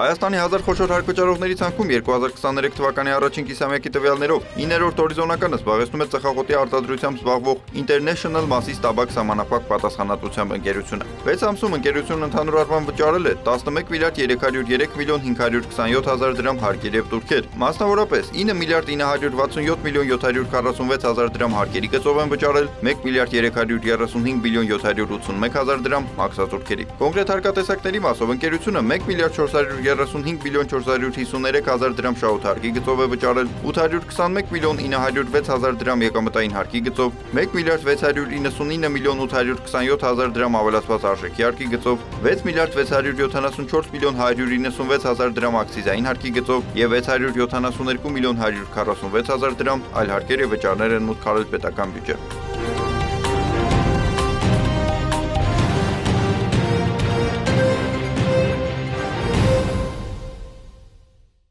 Հայաստանի 1000 խոշոր հարկվճարողների ցանկում 2023 թվականի առաջին կիսամյակի տվյալներով 9-րդ հորիզոնականը զբաղեցնում է ծխախոտի արտադրությամբ զբաղվող International Massis Tabak սահմանափակ պատասխանատվությամբ ընկերությունը։ 6 ամսում ընկերությունն ընդհանուր առմամբ վճարել է 11 միլիարդ 303 միլիոն 527 հազար դրամ հարկեր եւ տուրքեր։ Մասնավորապես 9 միլիարդ 967 միլիոն 746 հազար դրամ հարկերի գծով են վճարել 1 միլիարդ 335 միլիոն 781 հազար դրամ մաքսատուրքերի։ Կոնկրետ հարկատեսակների մասով ընկերությունը 1 միլիարդ 435 միլիոն 453 հազար դրամ շահութարկի գծով է վճարել 821 միլիոն 906 հազար դրամ եկամտային հարկի գծով 1 միլիարդ 699 միլիոն 827 հազար դրամ ավելացված արժեքի հարկի գծով 6 միլիարդ 674 միլիոն 196 հազար դրամ ակցիզային հարկի գծով եւ 672 միլիոն 146 հազար դրամ այլ հարկեր եւ վճարներ են մուտք արել պետական բյուջե։